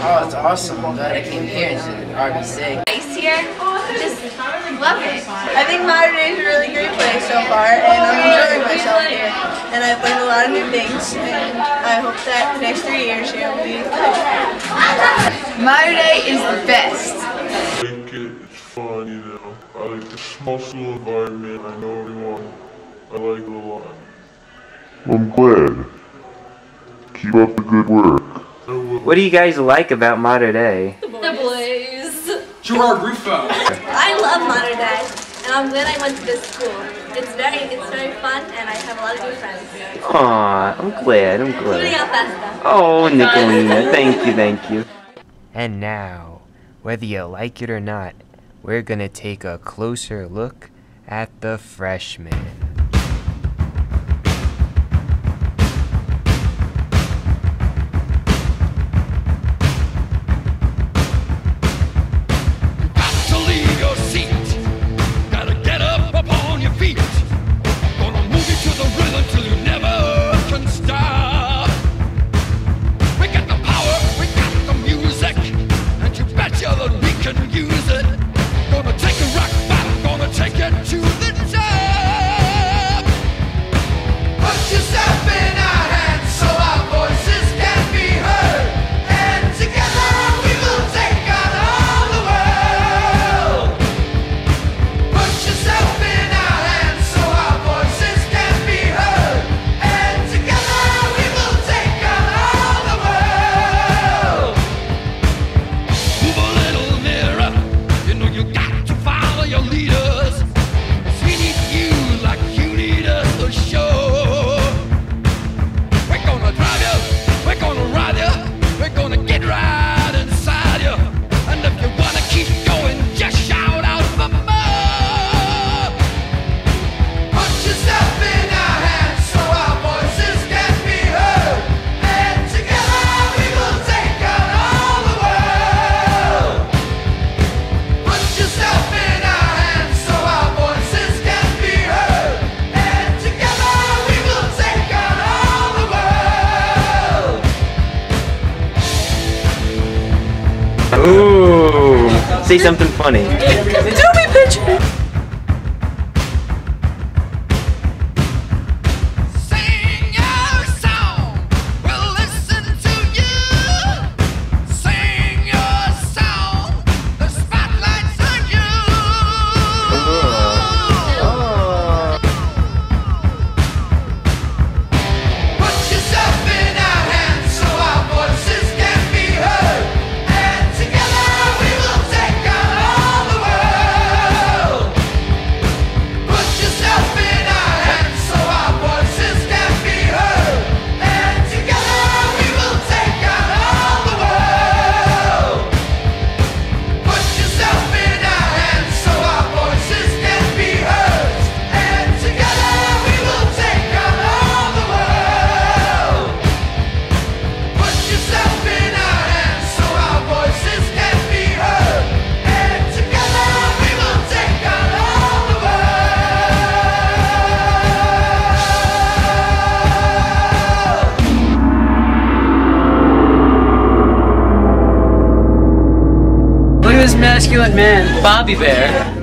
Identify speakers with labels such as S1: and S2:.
S1: Oh, it's awesome. I'm glad I came here instead of RBC.
S2: Nice here. Just love it.
S3: I think Mater Dei is a really great place so far, and I'm enjoying myself here. And I've learned a lot of new things, and I hope that the next three years here will be good.
S2: Mater Dei is the best.
S4: I like it, it's fun, you know. I like the small school environment, I know everyone. I like it a lot.
S5: I'm glad. Keep up the good work.
S6: What do you guys like about Mater Dei?
S2: The boys.
S7: Gerard Rufo.
S3: I love Mater Dei, and I'm glad I went to this school. It's very, it's very fun, and I have a lot of new friends,
S6: Aw, I'm glad, I'm glad.
S3: Al Festa.
S6: Oh, Nicolina, thank you, thank you. And now, whether you like it or not, we're gonna take a closer look at the freshmen. Say something funny.
S7: This masculine man, Bobby Bear.